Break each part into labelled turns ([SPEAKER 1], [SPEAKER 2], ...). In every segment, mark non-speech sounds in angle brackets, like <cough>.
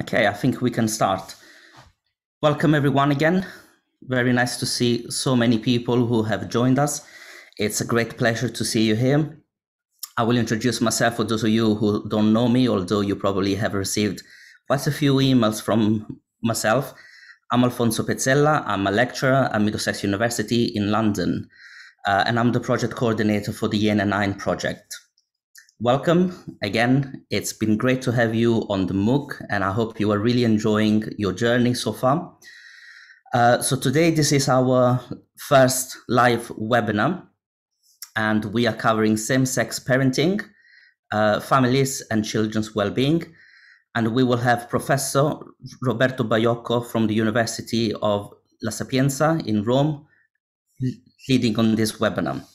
[SPEAKER 1] Okay, I think we can start. Welcome everyone again. Very nice to see so many people who have joined us. It's a great pleasure to see you here. I will introduce myself for those of you who don't know me, although you probably have received quite a few emails from myself. I'm Alfonso Pezzella. I'm a lecturer at Middlesex University in London, uh, and I'm the project coordinator for the IENE 9 project. Welcome again. It's been great to have you on the MOOC, and I hope you are really enjoying your journey so far. Uh, so today, this is our first live webinar, and we are covering same-sex parenting, uh, families and children's well-being. And we will have Professor Roberto Baiocco from the University of La Sapienza in Rome leading on this webinar.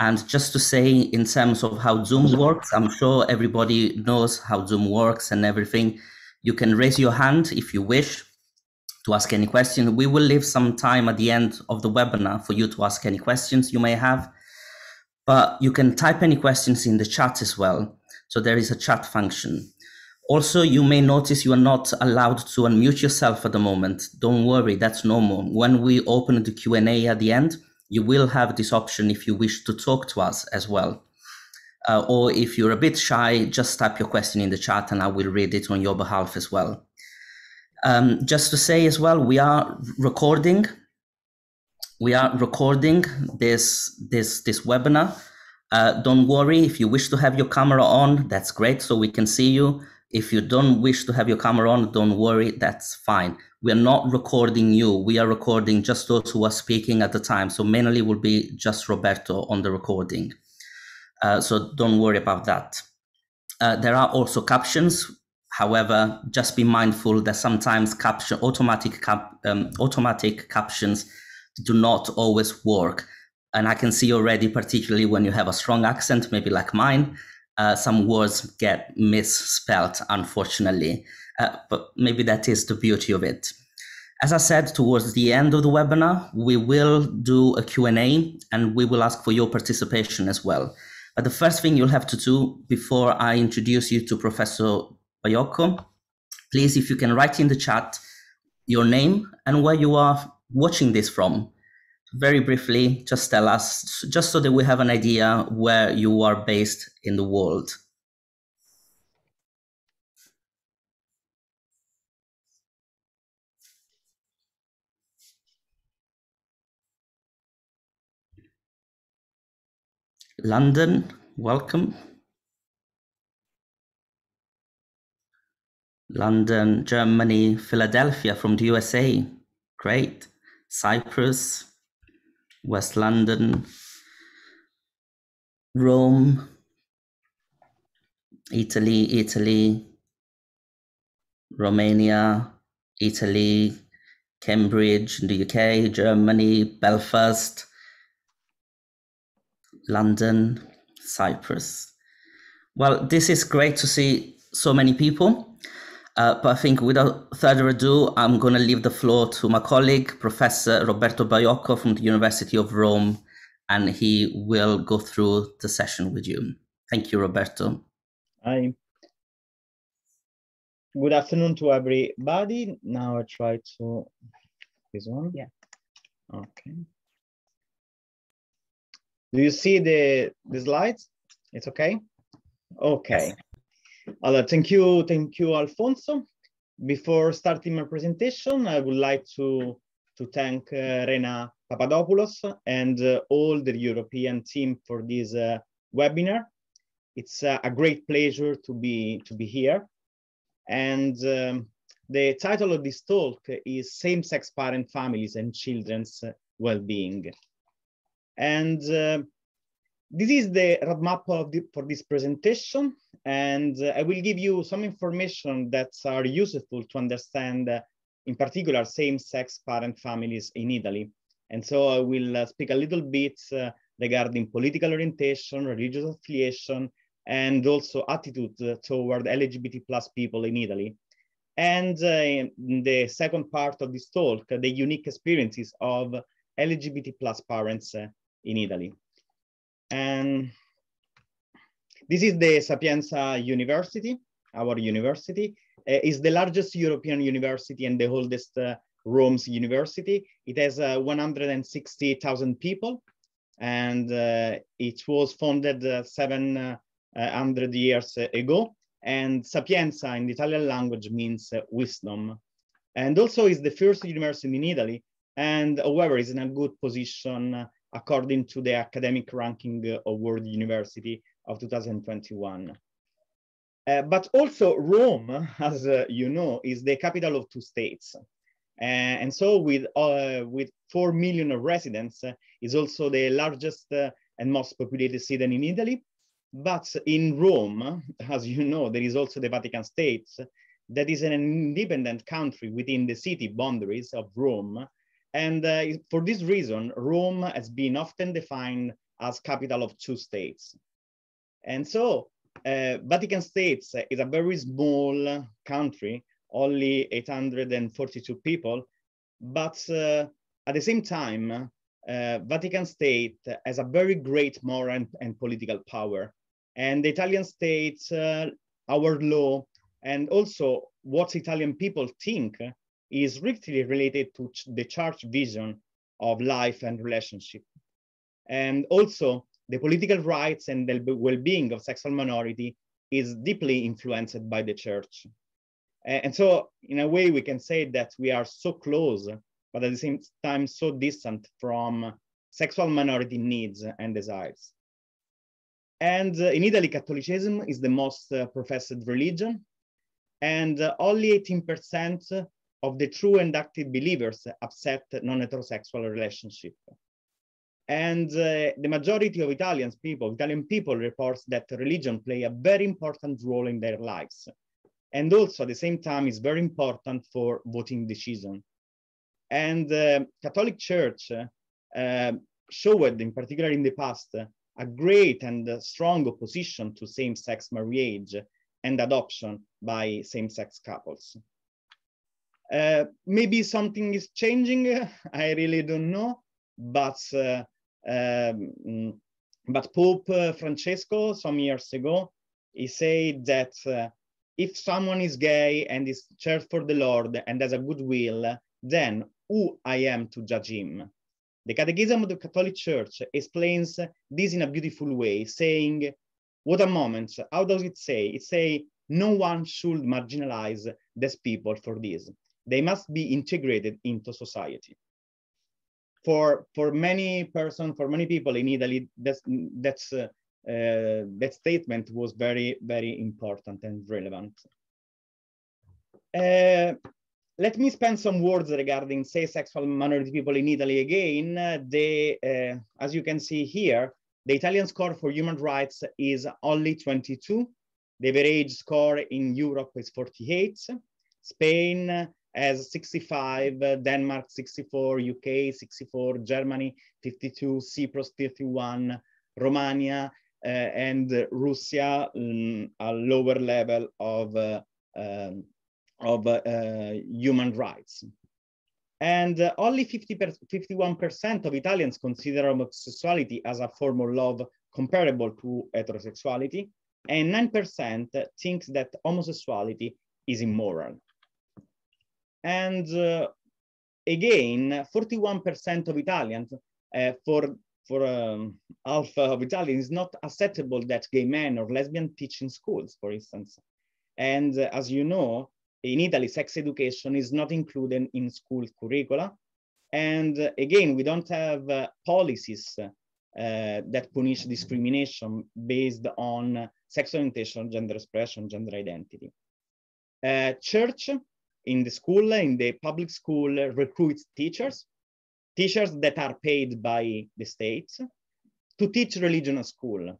[SPEAKER 1] And just to say, in terms of how Zoom works, I'm sure everybody knows how Zoom works and everything. You can raise your hand if you wish to ask any question. We will leave some time at the end of the webinar for you to ask any questions you may have. But you can type any questions in the chat as well. So there is a chat function. Also, you may notice you are not allowed to unmute yourself at the moment. Don't worry, that's normal. When we open the Q&A at the end, you will have this option if you wish to talk to us as well. Uh, or if you're a bit shy, just type your question in the chat and I will read it on your behalf as well. Um, just to say as well, we are recording. We are recording this this this webinar. Uh, don't worry if you wish to have your camera on, that's great, so we can see you. If you don't wish to have your camera on, don't worry, that's fine we are not recording you. We are recording just those who are speaking at the time. So mainly will be just Roberto on the recording. Uh, so don't worry about that. Uh, there are also captions. However, just be mindful that sometimes caption automatic cap, um, automatic captions do not always work. And I can see already, particularly when you have a strong accent, maybe like mine, uh, some words get misspelled, unfortunately. Uh, but maybe that is the beauty of it. As I said, towards the end of the webinar, we will do a Q&A and we will ask for your participation as well. But the first thing you'll have to do before I introduce you to Professor Baiocco, please, if you can write in the chat your name and where you are watching this from. Very briefly, just tell us, just so that we have an idea where you are based in the world. London, welcome. London, Germany, Philadelphia from the USA, great. Cyprus, West London, Rome, Italy, Italy, Romania, Italy, Cambridge, in the UK, Germany, Belfast, London, Cyprus. Well, this is great to see so many people. Uh, but I think without further ado, I'm going to leave the floor to my colleague, Professor Roberto Baiocco from the University of Rome, and he will go through the session with you. Thank you, Roberto.
[SPEAKER 2] Hi. Good afternoon to everybody. Now I try to, this one?
[SPEAKER 3] Yeah.
[SPEAKER 2] Okay. Do you see the, the slides? It's okay? Okay. Yes. thank you, thank you, Alfonso. Before starting my presentation, I would like to, to thank uh, Rena Papadopoulos and uh, all the European team for this uh, webinar. It's uh, a great pleasure to be, to be here. And um, the title of this talk is Same-Sex Parent Families and Children's Well-Being. And uh, this is the roadmap the, for this presentation. And uh, I will give you some information that are useful to understand, uh, in particular, same-sex parent families in Italy. And so I will uh, speak a little bit uh, regarding political orientation, religious affiliation, and also attitude toward LGBT plus people in Italy. And uh, in the second part of this talk, the unique experiences of LGBT plus parents in Italy. And this is the Sapienza University, our university. Uh, is the largest European university and the oldest uh, Rome's university. It has uh, 160,000 people and it was founded 700 years ago. And Sapienza in the Italian language means wisdom. And also is the first university in Italy and however is in a good position according to the academic ranking of World University of 2021. Uh, but also Rome, <laughs> as uh, you know, is the capital of two states. Uh, and so with, uh, with 4 million residents, uh, is also the largest uh, and most populated city in Italy. But in Rome, <laughs> as you know, there is also the Vatican State, that is an independent country within the city boundaries of Rome, and uh, for this reason, Rome has been often defined as capital of two states. And so uh, Vatican States is a very small country, only 842 people, but uh, at the same time, uh, Vatican State has a very great moral and, and political power. And the Italian state, uh, our law, and also what Italian people think is strictly related to the church vision of life and relationship. And also the political rights and the well-being of sexual minority is deeply influenced by the church. And so in a way we can say that we are so close, but at the same time so distant from sexual minority needs and desires. And uh, in Italy, Catholicism is the most uh, professed religion, and uh, only 18% of the true and active believers accept non-heterosexual relationship. And uh, the majority of Italians people, Italian people reports that religion play a very important role in their lives. And also at the same time is very important for voting decision. And uh, Catholic Church uh, showed in particular in the past a great and strong opposition to same-sex marriage and adoption by same-sex couples. Uh, maybe something is changing. <laughs> I really don't know. But uh, um, but Pope uh, Francesco some years ago, he said that uh, if someone is gay and is church for the Lord and has a good will, then who I am to judge him? The Catechism of the Catholic Church explains this in a beautiful way, saying, what a moment, how does it say? It say, no one should marginalize these people for this they must be integrated into society. For, for many person, for many people in Italy, that's, that's, uh, uh, that statement was very, very important and relevant. Uh, let me spend some words regarding say sexual minority people in Italy again. Uh, they, uh, as you can see here, the Italian score for human rights is only 22. The average score in Europe is 48. Spain as 65, uh, Denmark 64, UK 64, Germany 52, Cyprus 51, Romania, uh, and Russia um, a lower level of, uh, um, of uh, human rights. And uh, only 50 51% of Italians consider homosexuality as a form of love comparable to heterosexuality, and 9% thinks that homosexuality is immoral. And uh, again, 41% of Italians, uh, for, for um, half of Italians, is not acceptable that gay men or lesbian teach in schools, for instance. And uh, as you know, in Italy, sex education is not included in school curricula. And uh, again, we don't have uh, policies uh, that punish discrimination based on sexual orientation, gender expression, gender identity. church in the school, in the public school, recruits teachers, teachers that are paid by the state to teach religion at school.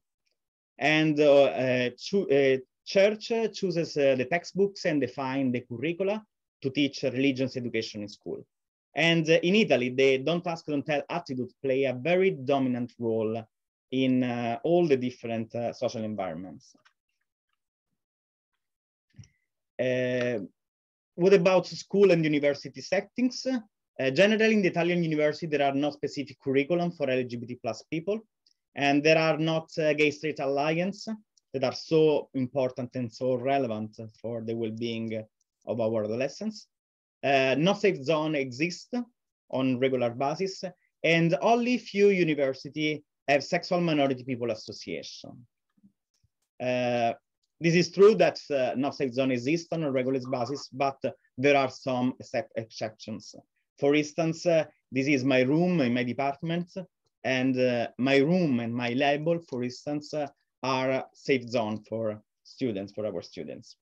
[SPEAKER 2] And uh, uh, uh church chooses uh, the textbooks and define the curricula to teach religious education in school. And uh, in Italy, the don't ask, don't tell attitude play a very dominant role in uh, all the different social environments. Uh, what about school and university settings? Uh, generally, in the Italian university, there are no specific curriculum for LGBT plus people, and there are not uh, gay-straight alliance that are so important and so relevant for the well-being of our adolescents. Uh, no safe zone exists on regular basis, and only few university have sexual minority people association. Uh, this is true that uh, no safe zone exists on a regular basis, but there are some exceptions. For instance, uh, this is my room in my department, and uh, my room and my label, for instance, uh, are safe zone for students, for our students.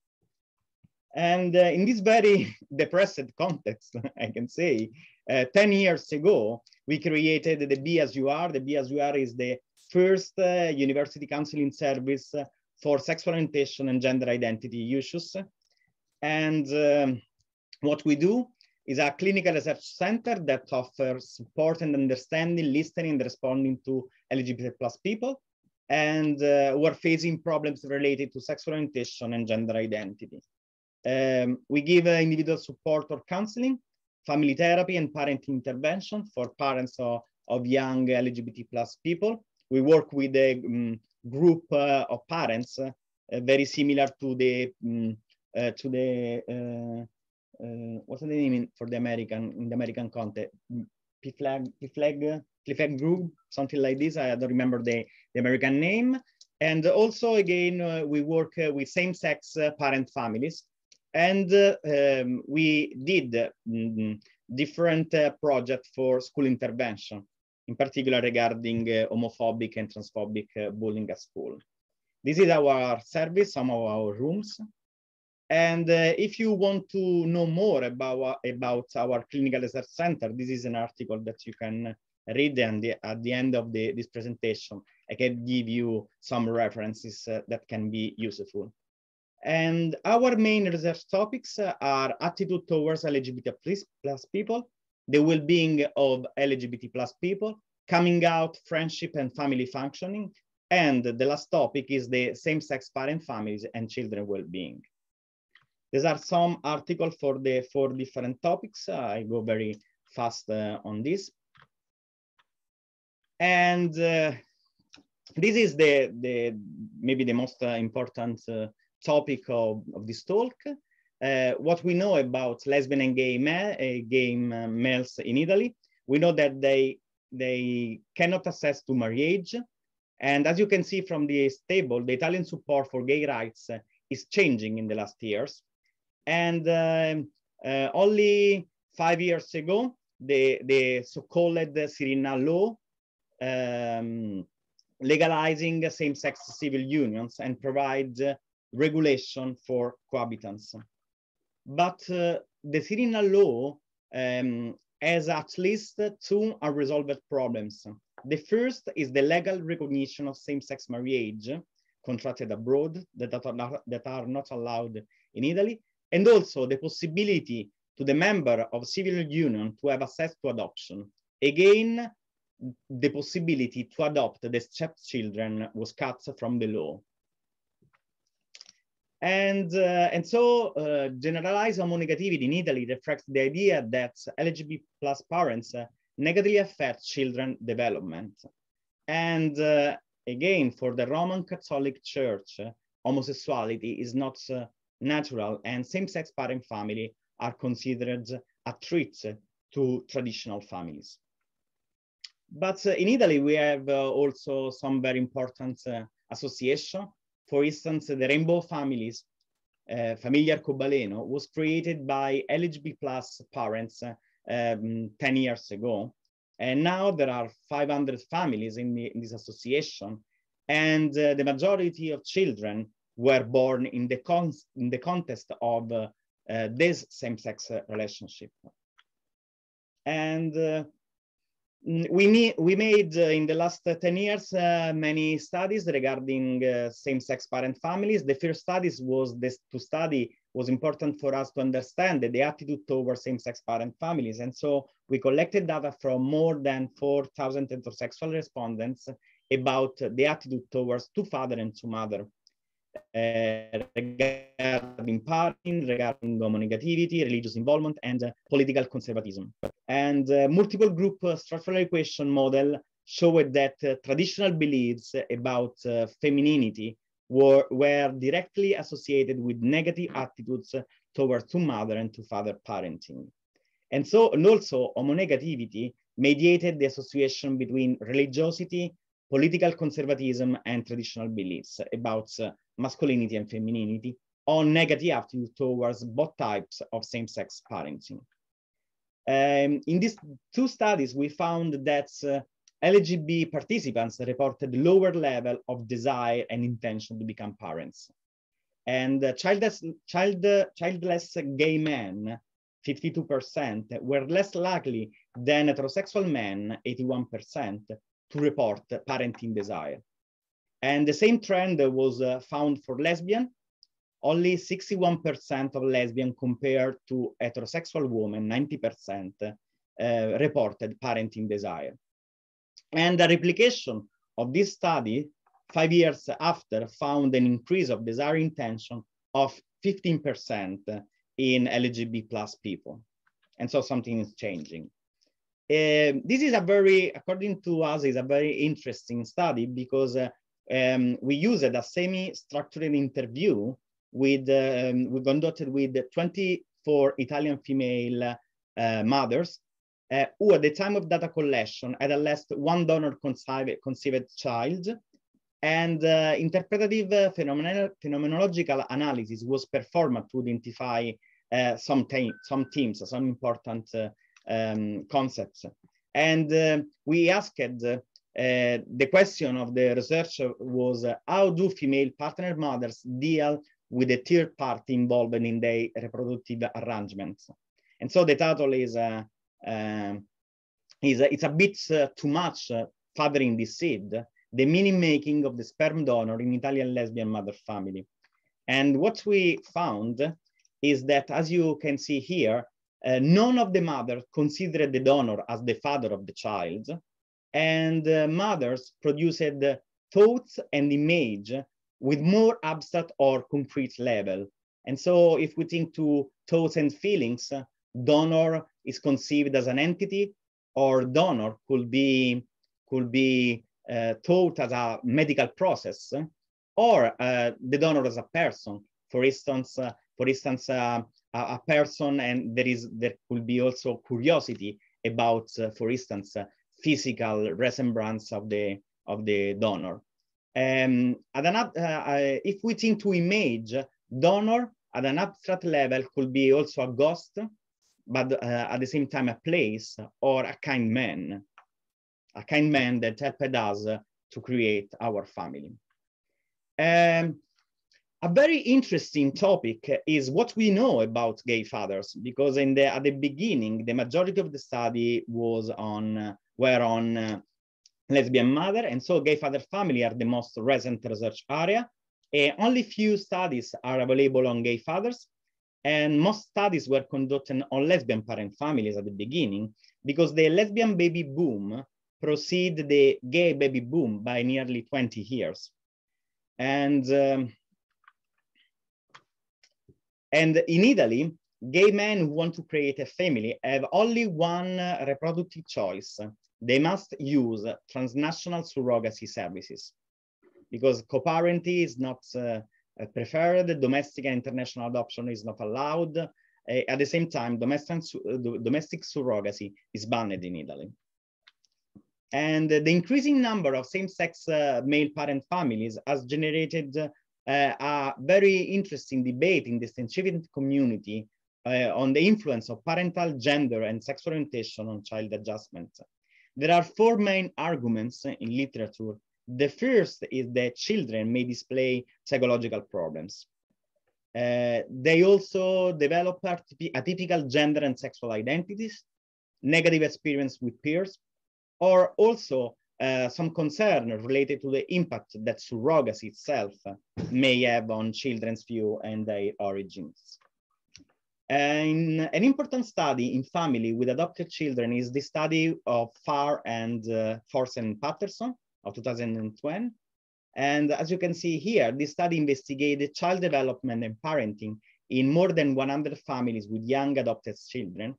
[SPEAKER 2] And uh, in this very <laughs> depressed context, <laughs> I can say, uh, 10 years ago, we created the Are. The Are is the first uh, university counseling service for sexual orientation and gender identity issues. And um, what we do is a clinical research center that offers support and understanding, listening, and responding to LGBT plus people. And uh, we're facing problems related to sexual orientation and gender identity. Um, we give uh, individual support or counseling, family therapy, and parent intervention for parents of, of young LGBT plus people. We work with a um, group uh, of parents uh, very similar to the um, to the uh, what's the name for the American in the American context? P flag P flag PFLAG, PFLAG group, something like this. I don't remember the, the American name. And also, again, uh, we work uh, with same-sex parent families and uh, um, we did mm, different uh, projects for school intervention, in particular regarding uh, homophobic and transphobic uh, bullying at school. This is our service, some of our rooms. And uh, if you want to know more about, about our clinical research center, this is an article that you can read and the, at the end of the, this presentation, I can give you some references uh, that can be useful. And our main research topics are attitude towards LGBT plus people, the well-being of LGBT plus people, coming out, friendship and family functioning, and the last topic is the same-sex parent families and children well-being. These are some articles for the four different topics. I go very fast uh, on this. And uh, this is the, the maybe the most uh, important uh, topic of, of this talk. Uh, what we know about lesbian and gay, ma uh, gay males in Italy, we know that they, they cannot access to marriage. And as you can see from this table, the Italian support for gay rights uh, is changing in the last years. And um, uh, only five years ago, the, the so-called Cirinnà law um, legalizing same-sex civil unions and provide regulation for cohabitants. But uh, the Cirinnà law um, has at least two unresolved problems. The first is the legal recognition of same-sex marriage contracted abroad that are, not, that are not allowed in Italy, and also the possibility to the member of civil union to have access to adoption. Again, the possibility to adopt the stepchildren was cut from the law. And, uh, and so uh, generalized homonegativity in Italy reflects the idea that LGBT plus parents uh, negatively affect children development. And uh, again, for the Roman Catholic Church, uh, homosexuality is not uh, natural and same-sex parent family are considered a threat to traditional families. But in Italy, we have also some very important association for instance, the Rainbow Families, uh, Famiglia Arcobaleno, was created by LGBT plus parents uh, um, 10 years ago. And now there are 500 families in, the, in this association. And uh, the majority of children were born in the, con in the context of uh, uh, this same-sex uh, relationship. And we, we made uh, in the last uh, 10 years uh, many studies regarding uh, same-sex parent families. The first studies was this to study was important for us to understand the attitude towards same-sex parent families. And so we collected data from more than 4,000 heterosexual respondents about the attitude towards two father and two mother regarding parenting, regarding homonegativity, religious involvement, and uh, political conservatism. And uh, multiple group structural equation model showed that traditional beliefs about femininity were, were directly associated with negative attitudes towards to mother and to father parenting. And so, and also homonegativity mediated the association between religiosity, political conservatism, and traditional beliefs about uh, masculinity and femininity on negative attitude towards both types of same-sex parenting. Um, in these two studies, we found that uh, LGB participants reported lower level of desire and intention to become parents. And uh, childless, child, childless gay men, 52%, were less likely than heterosexual men, 81%, to report parenting desire. And the same trend was uh, found for lesbian. Only 61% of lesbian compared to heterosexual women, 90%, uh, reported parenting desire. And the replication of this study five years after found an increase of desire intention of 15% in LGBT plus people. And so something is changing. Uh, this is a very, according to us, is a very interesting study because uh, um, we used a semi-structured interview with, um, we conducted with 24 Italian female uh, mothers uh, who at the time of data collection had at least one donor conceived, conceived child and uh, interpretative uh, phenomenological analysis was performed to identify uh, some, some themes, some important um, concepts. And uh, we asked uh, the question of the research was how do female partner mothers deal with a third party involved in their reproductive arrangements? And so the title is um, is it's a bit uh, too much uh, fathering the seed, the meaning making of the sperm donor in Italian lesbian mother family. And what we found is that, as you can see here, uh, none of the mothers considered the donor as the father of the child, and uh, mothers produced thoughts and image with more abstract or concrete level. And so if we think to thoughts and feelings, donor is conceived as an entity or donor could be, could be uh, thought as a medical process or uh, the donor as a person. For instance, uh, for instance, uh, a person and there is there could be also curiosity about, uh, for instance, uh, physical resemblance of the of the donor. Um, at an, if we think to image, donor at an abstract level could be also a ghost but uh, at the same time a place or a kind man, a kind man that helped us to create our family. Um, a very interesting topic is what we know about gay fathers, because in the, at the beginning, the majority of the study was on, were on uh, lesbian mother, and so gay father family are the most recent research area. Uh, only few studies are available on gay fathers, and most studies were conducted on lesbian parent families at the beginning because the lesbian baby boom preceded the gay baby boom by nearly 20 years. And, um, and in Italy, gay men who want to create a family have only one uh, reproductive choice. They must use transnational surrogacy services because co-parenting is not uh, uh, preferred. Domestic and international adoption is not allowed. Uh, at the same time, domestic, uh, domestic surrogacy is banned in Italy. And the increasing number of same-sex male parent families has generated uh, a very interesting debate in the scientific community uh, on the influence of parental gender and sexual orientation on child adjustment. There are four main arguments in literature the first is that children may display psychological problems. Uh, they also develop atypical gender and sexual identities, negative experience with peers, or also uh, some concern related to the impact that surrogacy itself may have on children's view and their origins. And an important study in family with adopted children is the study of Farr and uh, Force and Patterson, of 2020. And as you can see here, this study investigated child development and parenting in more than 100 families with young adopted children.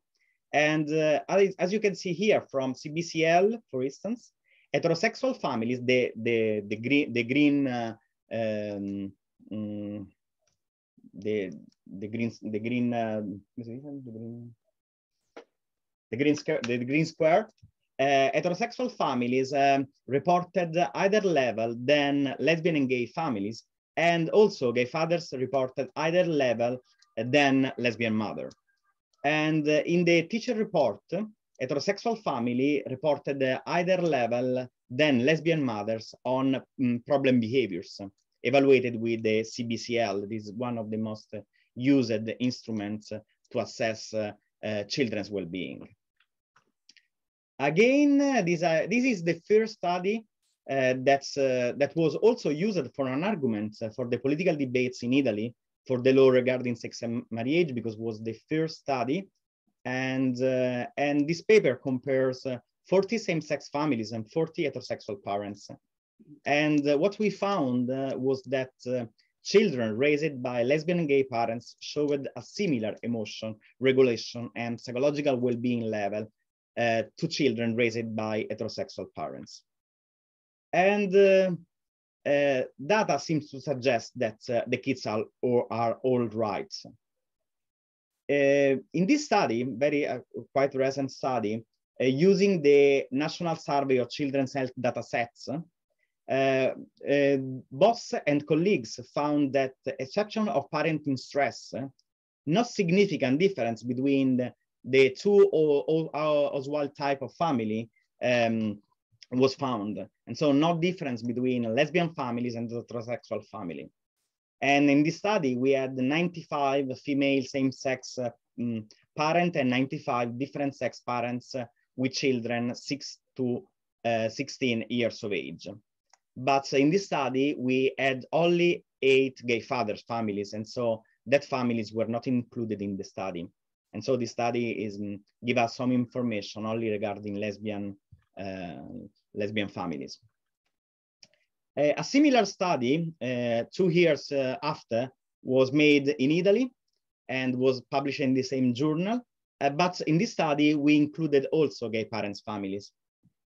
[SPEAKER 2] And uh, as you can see here from CBCL, for instance, heterosexual families, the, the, the green, the green uh, um, the the green the green uh, the green the green square the green square. Uh, heterosexual families um, reported higher level than lesbian and gay families and also gay fathers reported higher level than lesbian mother. And uh, in the teacher report heterosexual family reported higher level than lesbian mothers on um, problem behaviors evaluated with the CBCL. This is one of the most used instruments to assess uh, uh, children's well-being. Again, this, uh, this is the first study uh, that's, uh, that was also used for an argument for the political debates in Italy for the law regarding sex and marriage because was the first study. And, uh, and this paper compares 40 same-sex families and 40 heterosexual parents. And what we found was that children raised by lesbian and gay parents showed a similar emotion regulation and psychological well-being level uh, to children raised by heterosexual parents. And uh, uh, data seems to suggest that uh, the kids are, are all right. Uh, in this study, very uh, quite recent study, using the National Survey of Children's Health data sets, uh, uh, Bos and colleagues found that exception of parenting stress, not significant difference between the, the two Oswald type of family um, was found. And so no difference between lesbian families and the heterosexual family. And in this study, we had 95 female same-sex uh, um, parent and 95 different sex parents uh, with children 6 to uh, 16 years of age. But in this study, we had only eight gay fathers families. And so that families were not included in the study. And so the study is mm, give us some information only regarding lesbian, uh, lesbian families. A similar study uh, two years uh, after was made in Italy and was published in the same journal. Uh, but in this study, we included also gay parents' families.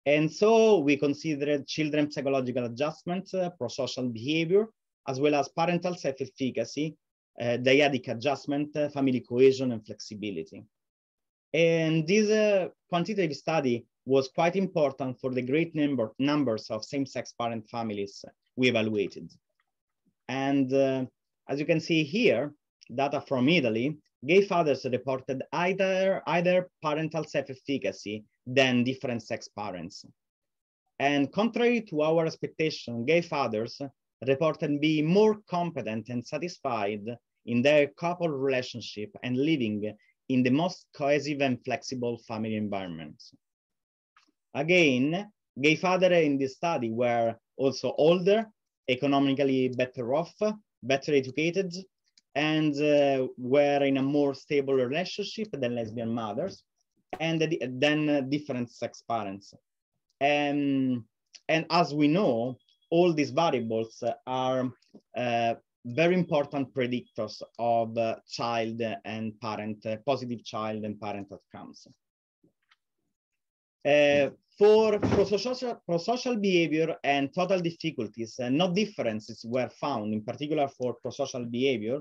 [SPEAKER 2] And so we considered children psychological adjustment, uh, prosocial behavior, as well as parental self-efficacy, uh, dyadic adjustment, uh, family cohesion, and flexibility. And this quantitative study was quite important for the great number numbers of same-sex parent families we evaluated. And uh, as you can see here, data from Italy, gay fathers reported either, either parental self-efficacy than different sex parents. And contrary to our expectation, gay fathers reported being more competent and satisfied in their couple relationship and living in the most cohesive and flexible family environments. Again, gay fathers in this study were also older, economically better off, better educated, and uh, were in a more stable relationship than lesbian mothers and then uh, different sex parents. And, and as we know, all these variables are uh, very important predictors of uh, child and parent, uh, positive child and parent outcomes. For prosocial, prosocial behavior and total difficulties, uh, no differences were found, in particular for prosocial behavior,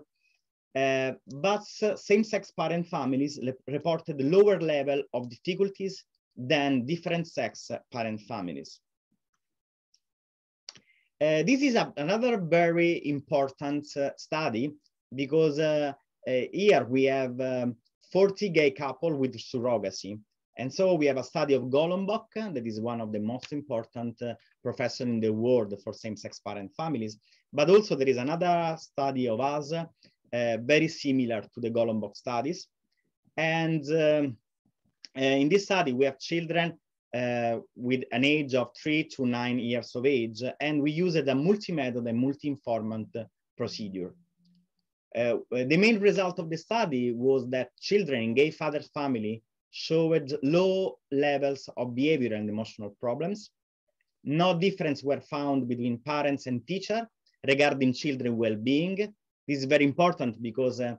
[SPEAKER 2] uh, but same-sex parent families reported lower level of difficulties than different sex parent families. Uh, this is a, another very important uh, study because uh, uh, here we have um, 40 gay couple with surrogacy. And so we have a study of Golombok, that is one of the most important uh, professors in the world for same-sex parent families. But also there is another study of us uh, very similar to the Golombok studies. And um, uh, in this study, we have children uh, with an age of three to nine years of age, and we used a multi-method and multi-informant procedure. Uh, the main result of the study was that children in gay father family showed low levels of behavior and emotional problems. No difference were found between parents and teacher regarding children well-being, this is very important because uh,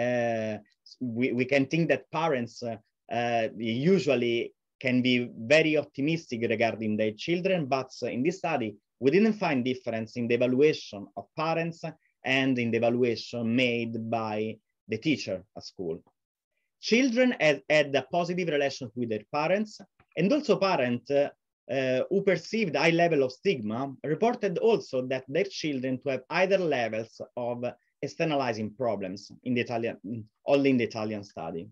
[SPEAKER 2] uh, we, we can think that parents uh, usually can be very optimistic regarding their children, but in this study, we didn't find difference in the evaluation of parents and in the evaluation made by the teacher at school. Children had, had a positive relation with their parents and also parents uh, uh, who perceived high level of stigma reported also that their children to have either levels of externalizing problems in the Italian, only in the Italian study.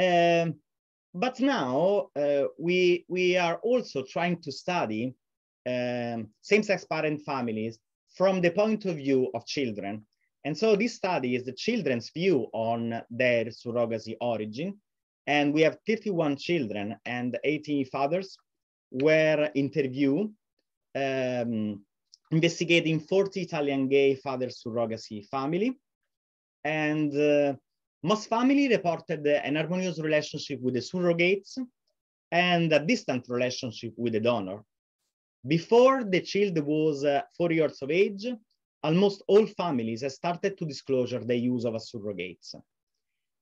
[SPEAKER 2] Um, but now uh, we, we are also trying to study um, same-sex parent families from the point of view of children. And so this study is the children's view on their surrogacy origin. And we have 31 children and 80 fathers were interviewed um, investigating 40 Italian gay father surrogacy family. And uh, most family reported an harmonious relationship with the surrogates and a distant relationship with the donor. Before the child was uh, four years of age, almost all families have started to disclosure the use of a surrogates.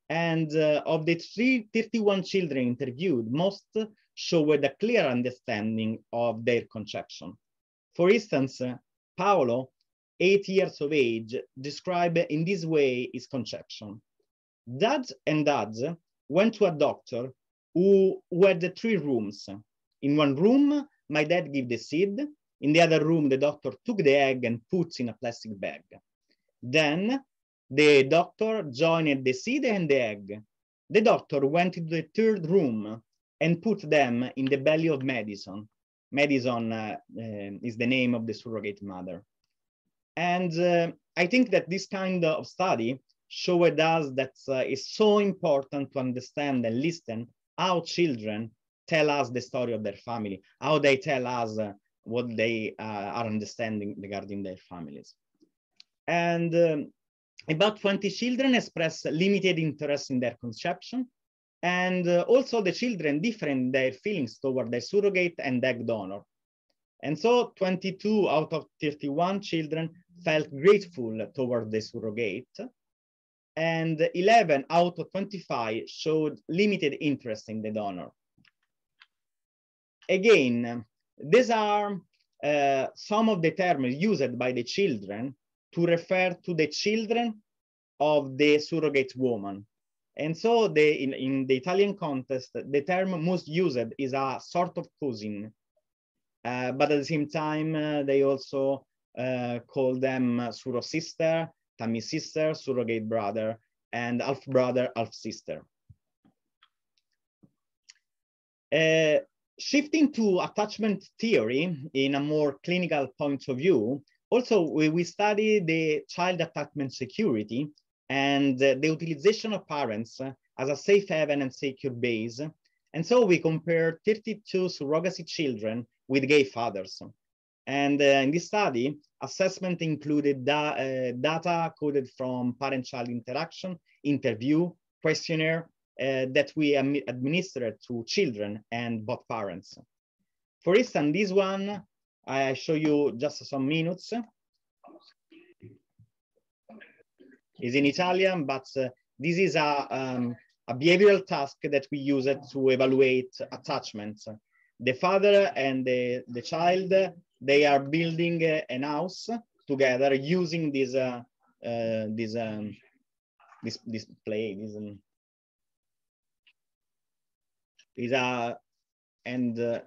[SPEAKER 2] And uh, of the three, 31 children interviewed, most showed a clear understanding of their conception. For instance, uh, Paolo, eight years of age, described in this way his conception. Dad and dad went to a doctor who, had three rooms. In one room, my dad gave the seed. In the other room, the doctor took the egg and puts in a plastic bag. Then the doctor joined the seed and the egg. The doctor went to the third room and put them in the belly of Madison. Madison uh, uh, is the name of the surrogate mother. And uh, I think that this kind of study showed us that uh, it's so important to understand and listen how children tell us the story of their family, how they tell us uh, what they uh, are understanding regarding their families. And um, about 20 children express limited interest in their conception. And uh, also the children different their feelings toward their surrogate and egg donor. And so 22 out of 31 children felt grateful toward the surrogate. And 11 out of 25 showed limited interest in the donor. Again, these are uh, some of the terms used by the children to refer to the children of the surrogate woman. And so the, in, in the Italian context, the term most used is a sort of cousin. Uh, but at the same time, uh, they also uh, call them surrogate sister, tummy sister, surrogate brother, and half brother, half sister. Uh, shifting to attachment theory in a more clinical point of view, also we, we study the child attachment security and the utilization of parents as a safe haven and secure base. And so we compare 32 surrogacy children with gay fathers. And uh, in this study, assessment included da uh, data coded from parent-child interaction, interview, questionnaire, that we administer to children and both parents. For instance, this one, I show you just some minutes. Is in Italian, but uh, this is a, um, a behavioral task that we use to evaluate attachment. The father and the, the child, they are building a, an house together using this, uh, uh this, um, this display, this, um, is a and uh,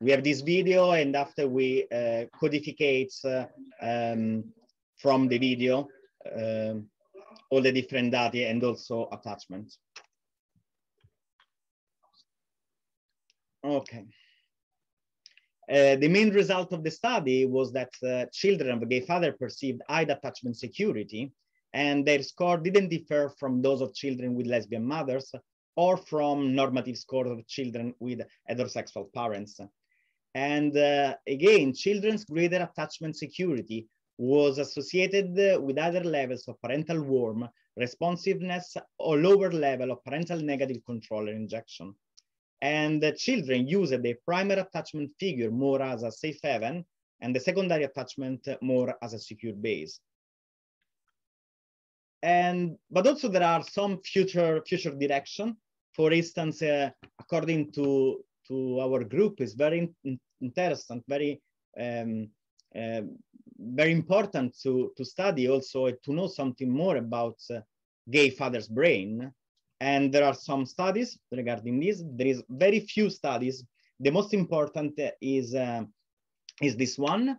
[SPEAKER 2] we have this video and after we uh, codificate uh, um, from the video um, all the different data and also attachments. Okay. Uh, the main result of the study was that uh, children of gay father perceived high attachment security and their score didn't differ from those of children with lesbian mothers or from normative scores of children with heterosexual parents. And uh, again, children's greater attachment security was associated with other levels of parental warmth, responsiveness, or lower level of parental negative control or injection. And the children used the primary attachment figure more as a safe haven and the secondary attachment more as a secure base. And, but also there are some future, future direction. For instance, uh, according to, to our group, is very interesting, very um, uh, very important to, to study also to know something more about uh, gay father's brain. And there are some studies regarding this. There is very few studies. The most important is, uh, is this one.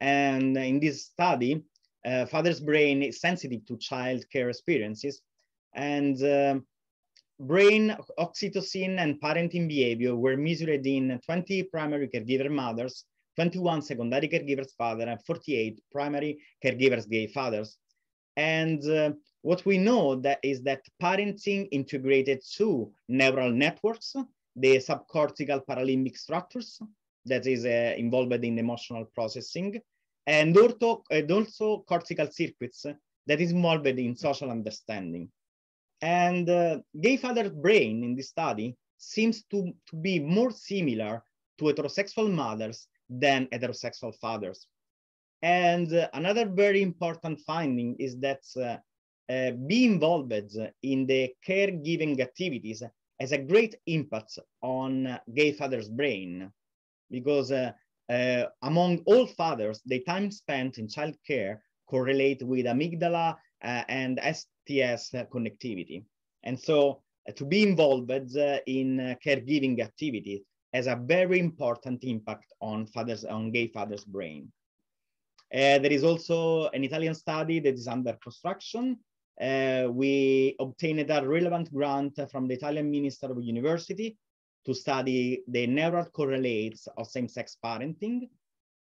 [SPEAKER 2] And in this study, uh, father's brain is sensitive to child care experiences. And uh, brain oxytocin and parenting behavior were measured in 20 primary caregiver mothers 21 secondary caregivers father and 48 primary caregivers gay fathers. And uh, what we know that is that parenting integrated two neural networks, the subcortical paralimbic structures that is uh, involved in emotional processing, and also, and also cortical circuits that is involved in social understanding. And uh, gay father's brain in this study seems to, to be more similar to heterosexual mothers than heterosexual fathers. And uh, another very important finding is that uh, uh, being involved in the caregiving activities has a great impact on gay fathers' brain because uh, uh, among all fathers, the time spent in childcare correlate with amygdala uh, and STS connectivity. And so to be involved in caregiving activities has a very important impact on fathers on gay fathers' brain. Uh, there is also an Italian study that is under construction. Uh, we obtained a relevant grant from the Italian Minister of University to study the neural correlates of same-sex parenting.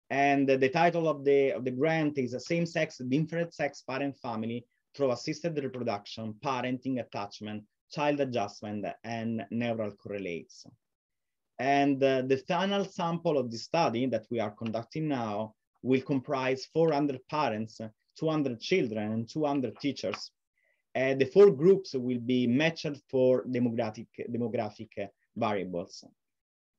[SPEAKER 2] And the title of the, of the grant is same-sex, different sex parent family through assisted reproduction, parenting attachment, child adjustment, and neural correlates. And uh, the final sample of the study that we are conducting now will comprise 400 parents, 200 children, and 200 teachers. Uh, the four groups will be matched for demographic, demographic variables.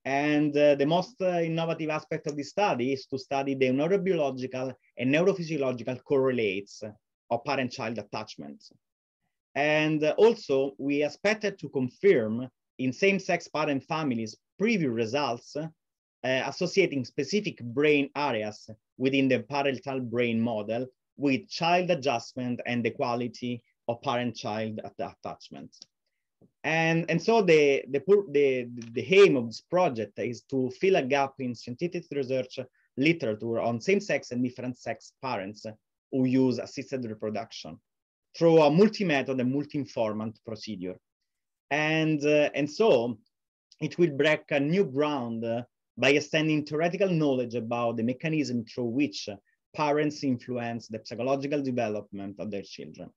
[SPEAKER 2] And uh, the most uh, innovative aspect of this study is to study the neurobiological and neurophysiological correlates of parent-child attachment. And uh, also, we expected to confirm in same-sex parent families previous results uh, associating specific brain areas within the parental brain model with child adjustment and the quality of parent-child attachment. And, and so the, the, the, the aim of this project is to fill a gap in scientific research literature on same-sex and different-sex parents who use assisted reproduction through a multi-method and multi-informant procedure. And, uh, and so it will break a new ground uh, by extending theoretical knowledge about the mechanism through which parents influence the psychological development of their children.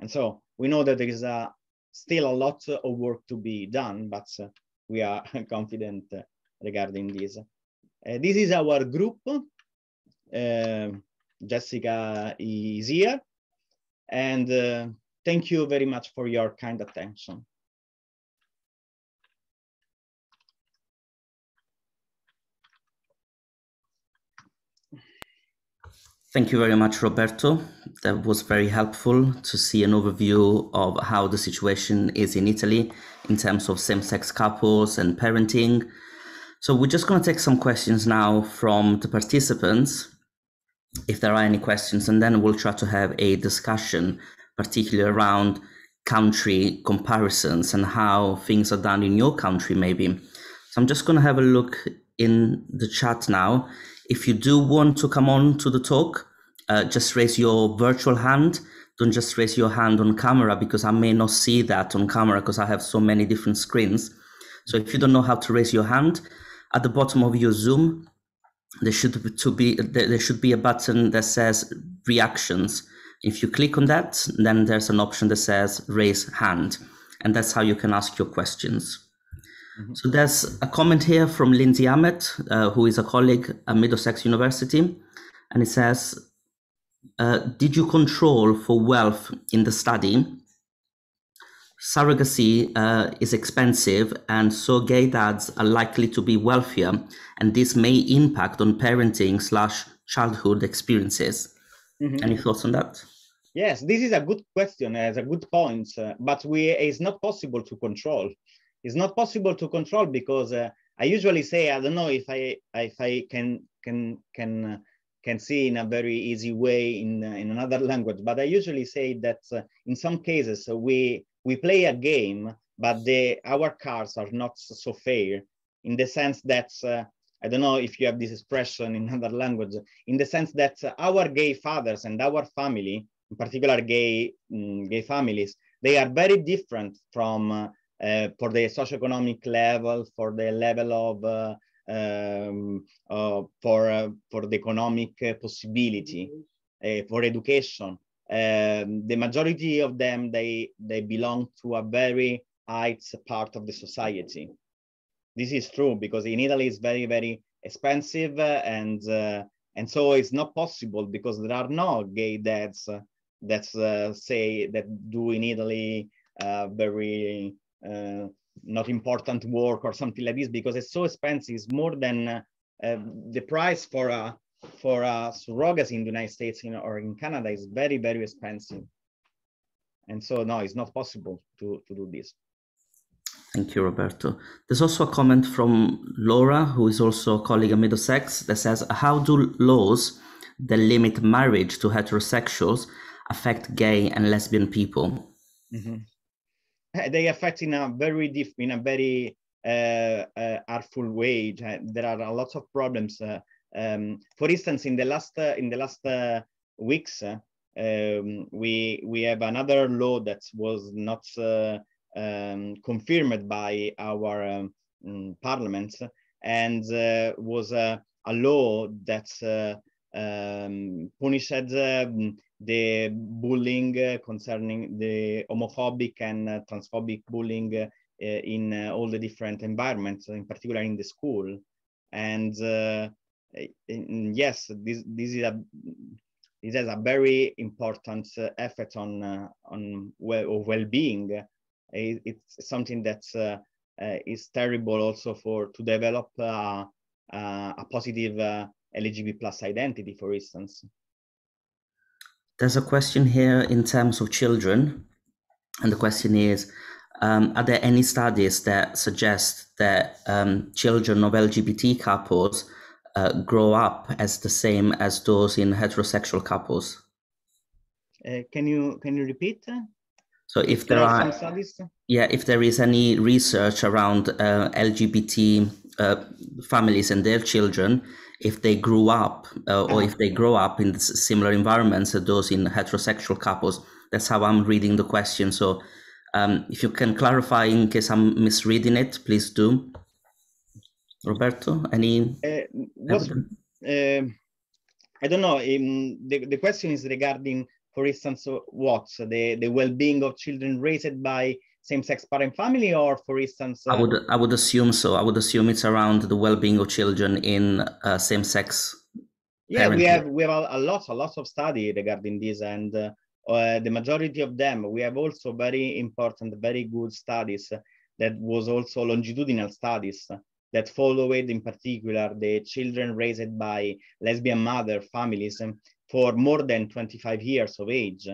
[SPEAKER 2] And so we know that there is uh, still a lot of work to be done, but uh, we are <laughs> confident uh, regarding this. Uh, this is our group. Uh, Jessica is here. And thank you very much for your kind attention.
[SPEAKER 1] Thank you very much, Roberto. That was very helpful to see an overview of how the situation is in Italy in terms of same sex couples and parenting. So, we're just going to take some questions now from the participants, if there are any questions, and then we'll try to have a discussion, particularly around country comparisons and how things are done in your country, maybe. So, I'm just going to have a look in the chat now if you do want to come on to the talk, uh, just raise your virtual hand. Don't just raise your hand on camera because I may not see that on camera because I have so many different screens. So if you don't know how to raise your hand, at the bottom of your Zoom, there should to be there should be a button that says reactions. If you click on that, then there's an option that says raise hand, and that's how you can ask your questions. Mm-hmm. So there's a comment here from Lindsay Ahmed, uh, who is a colleague at Middlesex University, and it says, uh, "Did you control for wealth in the study? Surrogacy uh, is expensive, and so gay dads are likely to be wealthier, and this may impact on parenting slash childhood experiences." Mm-hmm. Any thoughts on that?
[SPEAKER 2] Yes, this is a good question. It's a good point, uh, but we it's not possible to control it's not possible to control because uh, I usually say I don't know if I if I can can can can see in a very easy way in in another <laughs> language, but I usually say that uh, in some cases we we play a game, but the our cards are not so fair in the sense that uh, I don't know if you have this expression in <laughs> another language, in the sense that our gay fathers and our family, in particular gay um, gay families, they are very different from uh, uh, for the socioeconomic level, for the level of uh, um, for uh, for the economic possibility, for education. Um, the majority of them they they belong to a very high part of the society this is true because in Italy it's very, very expensive and uh, and so it's not possible because there are no gay dads that uh, say that do in Italy uh, very uh, not important work or something like this because it's so expensive. It's more than uh, the price for a for a surrogacy in the United States in, or in Canada is very, very expensive. And so no, it's not possible to, to do this.
[SPEAKER 1] Thank you, Roberto. There's also a comment from Laura, who is also a colleague at Middlesex, that says, How do laws that limit marriage to heterosexuals affect gay and lesbian people?
[SPEAKER 2] Mm-hmm. <laughs> They affect in a very deep, in a very uh, uh, artful way. There are a lot of problems. Uh, um, for instance, in the last uh, in the last uh, weeks, uh, um, we we have another law that was not um, confirmed by our um, mm, parliament and was a law that um, punished um, the bullying concerning the homophobic and uh, transphobic bullying uh, in uh, all the different environments, in particular in the school. And yes, this, this is a this has a very important effect on on well, well-being it's something that uh, uh, is terrible also for to develop uh, a positive LGBT plus identity, for instance.
[SPEAKER 1] There's a question here in terms of children, and the question is, um, are there any studies that suggest that um, children of LGBT couples uh, grow up as the same as those in heterosexual couples?
[SPEAKER 2] Uh, can you can you repeat?
[SPEAKER 1] So if there, there are, are studies? yeah, if there is any research around uh, LGBT uh, families and their children, if they grew up uh, or if they grow up in similar environments as those in heterosexual couples, that's how I'm reading the question. So um, if you can clarify in case I'm misreading it, please do. Roberto, any?
[SPEAKER 2] Uh, uh, I don't know. Um, the, the question is regarding for instance, what the the well-being of children raised by same-sex parent family, or for instance,
[SPEAKER 1] uh, I would I would assume so. I would assume it's around the well-being of children in uh, same-sex.
[SPEAKER 2] Yeah, parenting. we have we have a, a, lot a lot of study regarding this, and uh, uh, the majority of them we have also very important, very good studies that was also longitudinal studies that followed in particular the children raised by lesbian mother families for more than 25 years of age.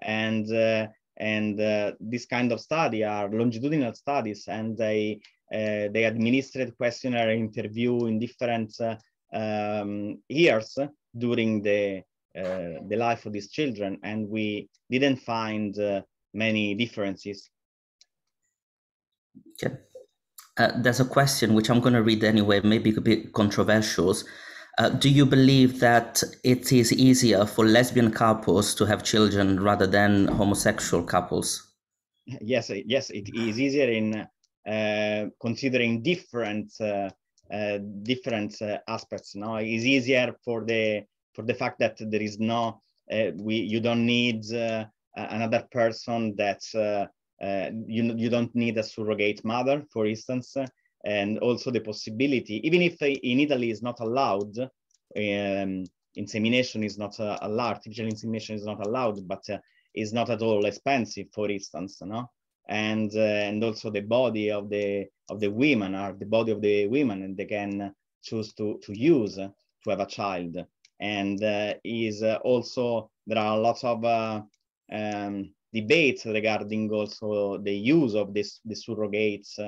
[SPEAKER 2] And, uh, and uh, this kind of study are longitudinal studies and they, uh, they administered questionnaire interview in different uh, um, years during the, uh, the life of these children. And we didn't find uh, many differences.
[SPEAKER 1] Okay. there's a question which I'm going to read anyway, maybe a bit controversial. Uh, do you believe that it is easier for lesbian couples to have children rather than homosexual couples?
[SPEAKER 2] Yes, yes, it is easier in uh, considering different uh, uh different uh, aspects. No, it's easier for the for the fact that there is no we you don't need another person that you you don't need a surrogate mother, for instance and also the possibility, even if in Italy is not allowed, um, insemination is not uh, allowed, artificial insemination is not allowed, but uh, is not at all expensive, for instance, no? And uh, and also the body of the of the women are the body of the women, and they can choose to to use to have a child. And uh, is uh, also there are lots of uh, um, debates regarding also the use of this the surrogates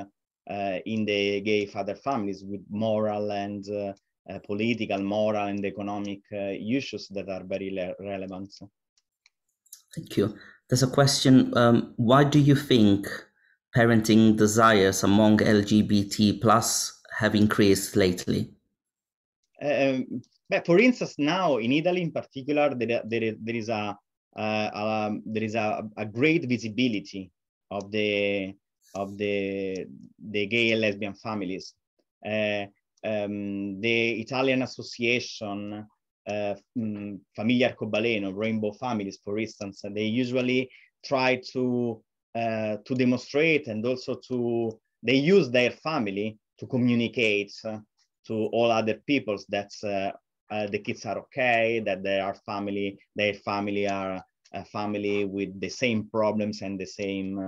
[SPEAKER 2] in the gay father families with moral and political, moral, and economic issues that are very relevant.
[SPEAKER 1] Thank you. There's a question. Um, why do you think parenting desires among LGBT plus have increased lately?
[SPEAKER 2] Um, but for instance, now in Italy, in particular, there, there, there is a uh, there is a, a, great visibility of the of the the gay and lesbian families. Uh, um, the Italian Association uh, Famiglie Arcobaleno, Rainbow Families, for instance, they usually try to uh, to demonstrate and also to they use their family to communicate uh, to all other peoples that uh, uh, the kids are okay, that they are family, their family are a family with the same problems and the same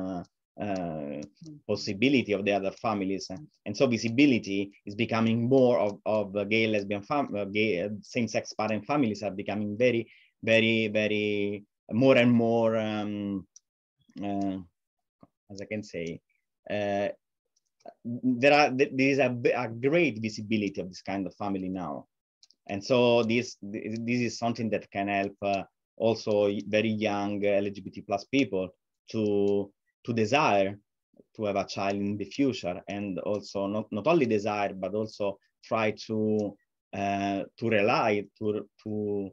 [SPEAKER 2] uh, uh, possibility of the other families. And so visibility is becoming more of, of gay, lesbian, uh, gay, uh, same-sex parent families are becoming very, very, very more and more, um, uh, as I can say, uh, there are there is a, a great visibility of this kind of family now and so this this is something that can help uh, also very young lgbt plus people to to desire to have a child in the future and also not, not only desire but also try to uh, to rely to to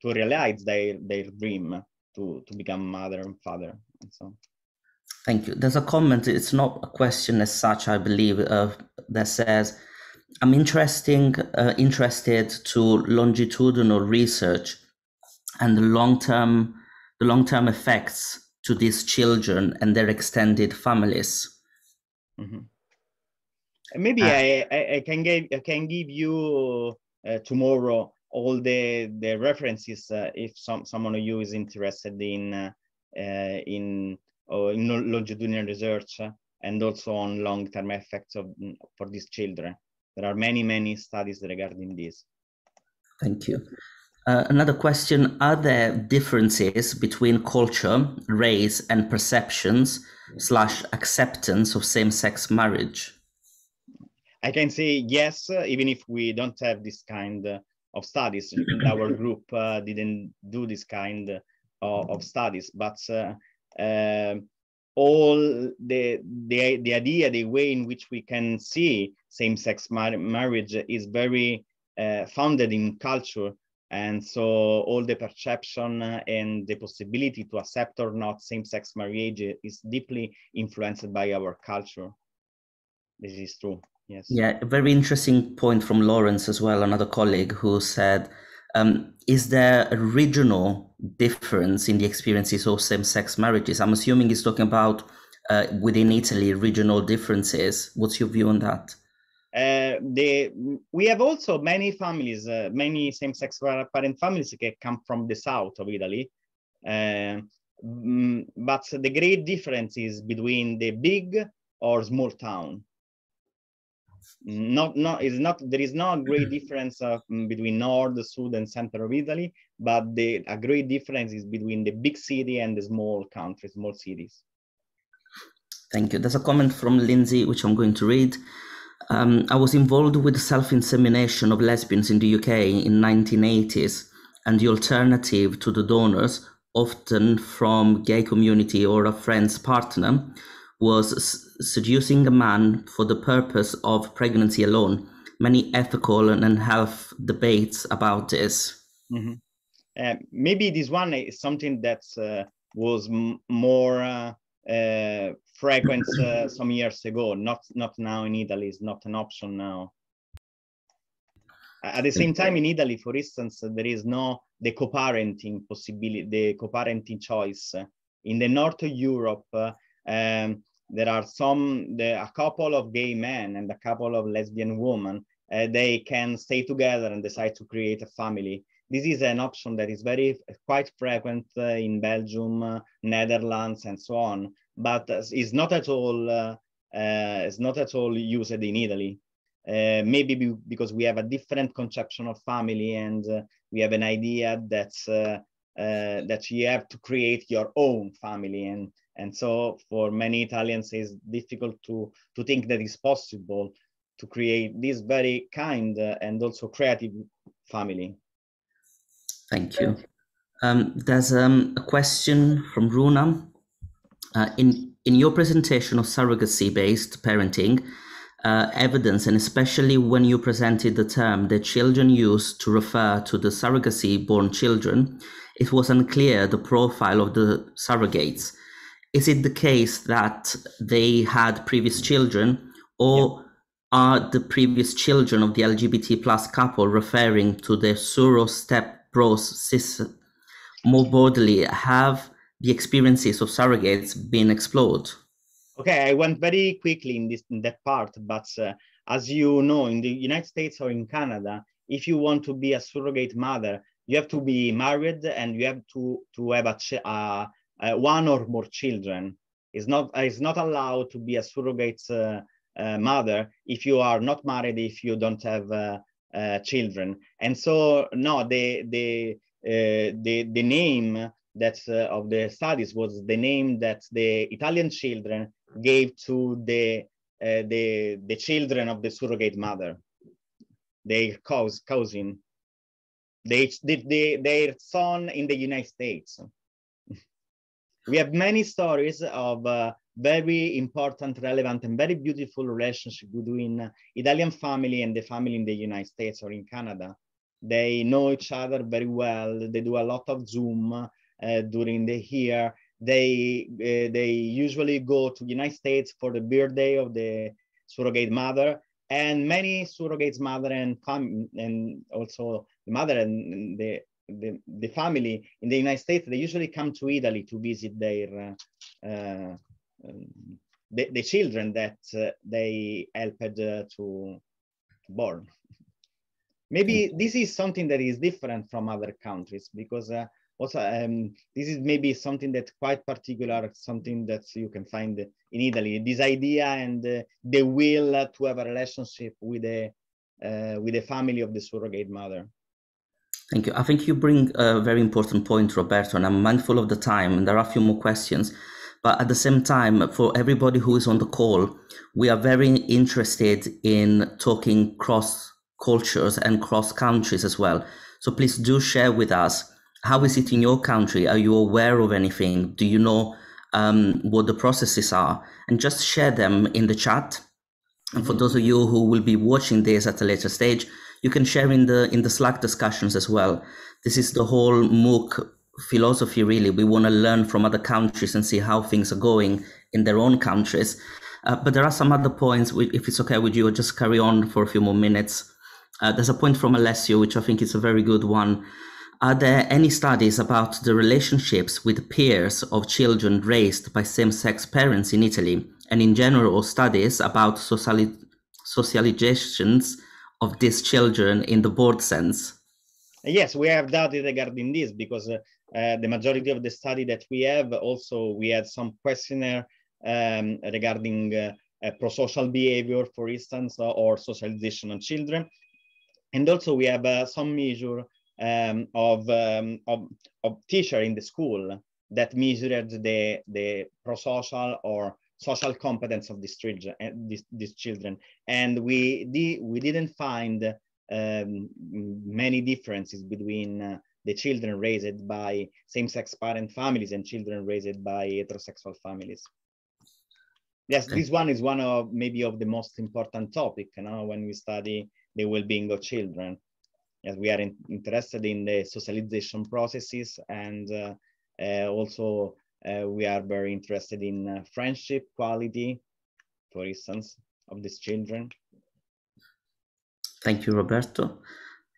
[SPEAKER 2] to realize their their dream to to become mother and father and so
[SPEAKER 1] thank you. There's a comment it's not a question as such i believe uh, that says i'm interesting uh, interested to longitudinal research and the long-term the long-term effects to these children and their extended families.
[SPEAKER 2] Mm-hmm. Maybe uh, I, I, can give I can give you uh, tomorrow all the the references uh, if some someone of you is interested in uh, uh, in in longitudinal research and also on long-term effects of for these children. There are many many studies regarding this.
[SPEAKER 1] Thank you. Uh, another question Are there differences between culture, race, and perceptions slash acceptance of same sex marriage?
[SPEAKER 2] I can say yes, uh, even if we don't have this kind uh, of studies. Our <clears throat> group uh, didn't do this kind of, of studies, but uh, um, all the, the, the idea, the way in which we can see same sex mar marriage is very uh, founded in culture and so all the perception and the possibility to accept or not same-sex marriage is deeply influenced by our culture. This is true, yes.
[SPEAKER 1] Yeah, a very interesting point from Lawrence as well, another colleague who said, um, is there a regional difference in the experiences of same-sex marriages? I'm assuming he's talking about uh, within Italy, regional differences. What's your view on that?
[SPEAKER 2] Uh, we have also many families, uh, many same-sex parent families that come from the south of Italy. Uh, but the great difference is between the big or small town. Not, not, is not, there is no great difference uh, between north, south, and center of Italy, but the, a great difference is between the big city and the small country, small cities.
[SPEAKER 1] Thank you. There's a comment from Lindsay, which I'm going to read. Um, I was involved with self-insemination of lesbians in the UK in 1980s, and the alternative to the donors, often from gay community or a friend's partner, was seducing a man for the purpose of pregnancy alone. Many ethical and health debates about this.
[SPEAKER 2] Mm-hmm. Uh, maybe this one is something that uh, was m- more uh, uh, frequent uh, some years ago, not not now in Italy. It's not an option now. At the same time, in Italy, for instance, there is no the co-parenting possibility, the co-parenting choice. In the north of Europe, uh, um, there are some, the, a couple of gay men and a couple of lesbian women. Uh, they can stay together and decide to create a family this is an option that is very quite frequent uh, in Belgium, uh, Netherlands, and so on, but is not at all uh, is not at all used in Italy. Uh, maybe be because we have a different conception of family and uh, we have an idea that uh, that you have to create your own family and And so for many Italians, it's difficult to, to think that it's possible to create this very kind uh, and also creative family.
[SPEAKER 1] Thank you. Um, there's um, a question from Runa. Uh, in, in your presentation of surrogacy-based parenting, uh, evidence, and especially when you presented the term that children use to refer to the surrogacy-born children, it was unclear the profile of the surrogates. Is it the case that they had previous children, or yeah. are the previous children of the LGBT plus couple referring to the surrogate step bros more broadly, have the experiences of surrogates being explored?
[SPEAKER 2] Okay, I went very quickly in this in that part, but uh, as you know, in the United States or in Canada, if you want to be a surrogate mother, you have to be married and you have to to have a uh, uh, one or more children. It's not it's not allowed to be a surrogate uh, uh, mother if you are not married, if you don't have uh, children. And so no, the the the the name that of the studies was the name that the Italian children gave to the uh, the the children of the surrogate mother, their cous cousin, they, the, their son in the United States. <laughs> we have many stories of uh, very important, relevant, and very beautiful relationship between Italian family and the family in the United States or in Canada. They know each other very well. They do a lot of Zoom uh, during the year. They uh, they usually go to the United States for the birthday of the surrogate mother, and many surrogates mother and fam- and also the mother and the, the the family in the United States they usually come to Italy to visit their uh, uh, the, the children that uh, they helped uh, to born. Maybe this is something that is different from other countries because uh, also um, this is maybe something that's quite particular something that you can find in italy. This idea and uh, the will to have a relationship with a uh, with the family of the surrogate mother.
[SPEAKER 1] Thank you. I think you bring a very important point roberto and i'm mindful of the time and there are a few more questions. But at the same time for everybody who is on the call we are very interested in talking cross cultures and cross countries as well. So please do share with us how is it in your country? Are you aware of anything? Do you know um, what the processes are? And just share them in the chat. And for those of you who will be watching this at a later stage, you can share in the in the Slack discussions as well. This is the whole MOOC philosophy, really. We want to learn from other countries and see how things are going in their own countries. Uh, but there are some other points, if it's okay with you, I'll just carry on for a few more minutes. Uh, there's a point from Alessio, which I think is a very good one. Are there any studies about the relationships with peers of children raised by same sex parents in Italy, and in general, studies about sociali- socializations of these children in the broad sense?
[SPEAKER 2] Yes, we have data regarding this because uh, uh, the majority of the study that we have also we had some questionnaire um, regarding uh, prosocial behavior, for instance, or socialization of children. And also we have uh, some measure um, of, um, of, of teacher in the school that measured the, the prosocial or social competence of these children, eh, these, these children. And we, di we didn't find um, many differences between uh, the children raised by same-sex parent families and children raised by heterosexual families. Yes, this one is one of maybe of the most important topic, you know, when we study the well-being of children as we are in, interested in the socialization processes and uh, uh, also uh, we are very interested in friendship quality, for instance, of these children.
[SPEAKER 1] Thank you, Roberto.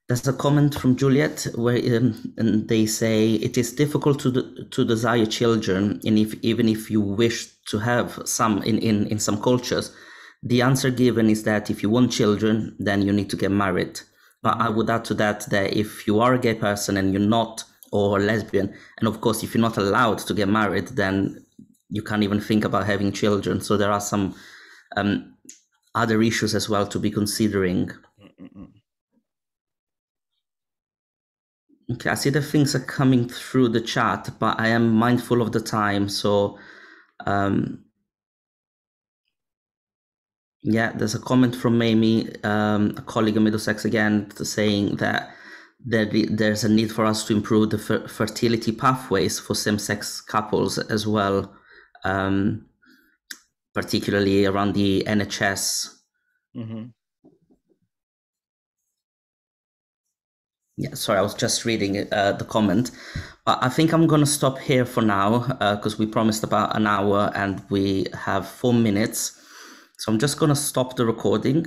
[SPEAKER 1] There's a comment from Juliet where um, and they say it is difficult to to desire children, and if even if you wish to have some in, in, in some cultures, the answer given is that if you want children, then you need to get married. But I would add to that that if you are a gay person and you're not, or lesbian, and of course, if you're not allowed to get married, then you can't even think about having children. So there are some um, other issues as well to be considering. Okay, I see the things are coming through the chat, but I am mindful of the time. So Um, yeah, there's a comment from Mamie, um, a colleague in Middlesex again, saying that there, there's a need for us to improve the fer- fertility pathways for same-sex couples as well, um, particularly around the NHS. Mm-hmm. Yeah, sorry, I was just reading uh, the comment. But I think I'm going to stop here for now because uh, we promised about an hour and we have four minutes. So I'm just going to stop the recording